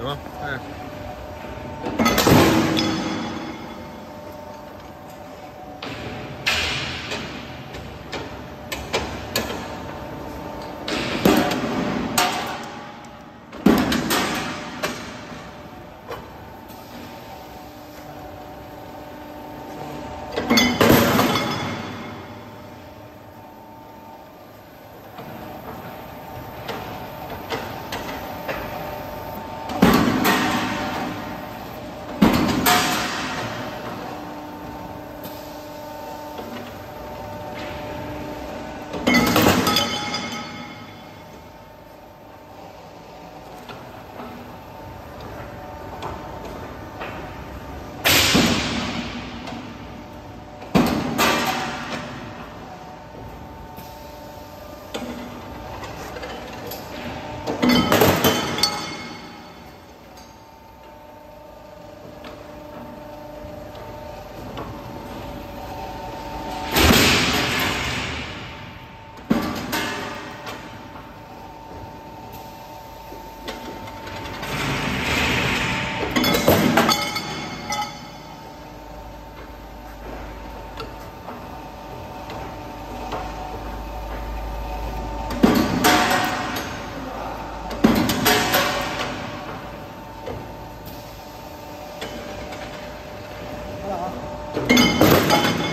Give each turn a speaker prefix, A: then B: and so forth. A: 行，嗯。Thank you.